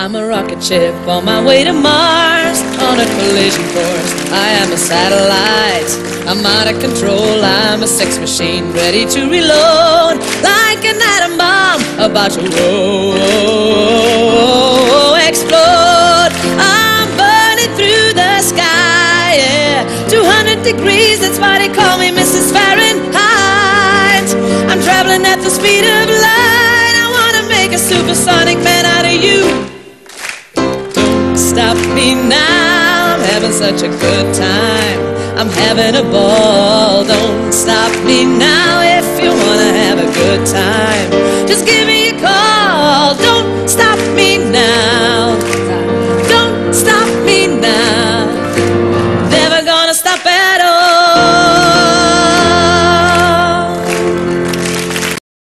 I'm a rocket ship on my way to Mars on a collision course. I am a satellite. I'm out of control. I'm a sex machine ready to reload like an atom bomb about to roll, explode. I'm burning through the sky. Yeah, 200 degrees. That's why they call me Mrs. Fahrenheit. I'm traveling at the speed of light. I wanna make a supersonic man happy now. I'm having such a good time. I'm having a ball. Don't stop me now if you wanna have a good time. Just give me a call. Don't stop me now. Don't stop me now. Never gonna stop at all.